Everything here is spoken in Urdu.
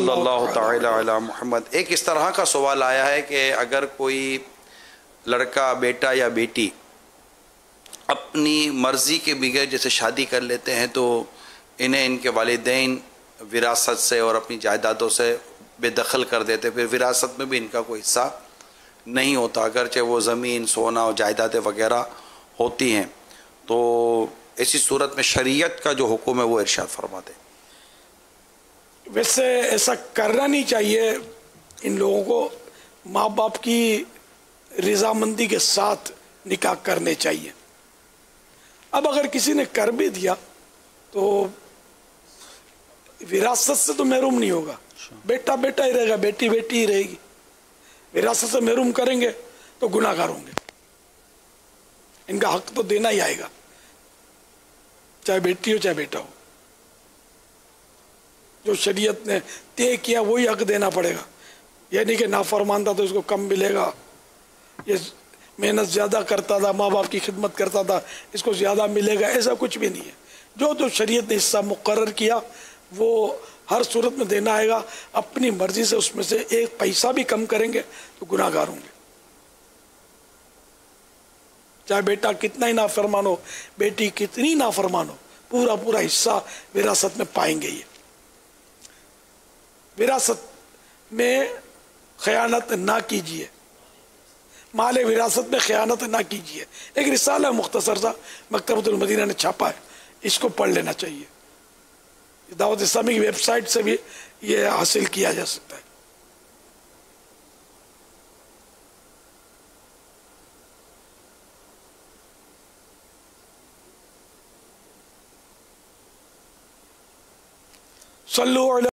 صلی اللہ تعالی علی محمد۔ ایک اس طرح کا سوال آیا ہے کہ اگر کوئی لڑکا، بیٹا یا بیٹی اپنی مرضی کے بغیر جیسے شادی کر لیتے ہیں تو انہیں ان کے والدین وراثت سے اور اپنی جائیدادوں سے بے دخل کر دیتے، پھر وراثت میں بھی ان کا کوئی حصہ نہیں ہوتا۔ اگرچہ وہ زمین، سونا اور جائیدادیں وغیرہ ہوتی ہیں، تو ایسی صورت میں شریعت کا جو حکم ہے وہ ارشاد فرما دیں ویسے ایسا کرنا نہیں چاہیے ان لوگوں کو ماں باپ کی رضامندی کے ساتھ نکاح کرنے چاہیے۔ اب اگر کسی نے کر بھی دیا تو وراثت سے تو محروم نہیں ہوگا۔ بیٹا بیٹا ہی رہے گا بیٹی بیٹی ہی رہے گی۔ وراثت سے محروم کریں گے تو گناہ گار ہوں گے۔ ان کا حق تو دینا ہی آئے گا۔ چاہے بیٹی ہو چاہے بیٹا ہو۔ جو شریعت نے طے کیا، وہی حق دینا پڑے گا۔ یہ نہیں کہ نافرمان تھا تو اس کو کم ملے گا۔ یہ محنت زیادہ کرتا تھا، ماں باپ کی خدمت کرتا تھا، اس کو زیادہ ملے گا، ایسا کچھ بھی نہیں ہے۔ جو جو شریعت نے حصہ مقرر کیا، وہ ہر صورت میں دینا آئے گا۔ اپنی مرضی سے اس میں سے ایک پیسہ بھی کم کریں گے تو گناہ گار ہوں گے۔ چاہے بیٹا کتنا ہی نافرمان ہو، بیٹی کتنی نافرمان ہو، پورا پورا حصہ وراثت میں پائیں گے یہ۔ وراثت میں خیانت نہ کیجیے مال وراثت میں خیانت نہ کیجیے ایک رسالہ مختصر سا مکتبۃ المدینہ نے چھاپا ہے۔ اس کو پڑھ لینا چاہیے۔ دعوت اسلامی کی ویب سائٹ سے بھی یہ حاصل کیا جا سکتا ہے۔ صلو علی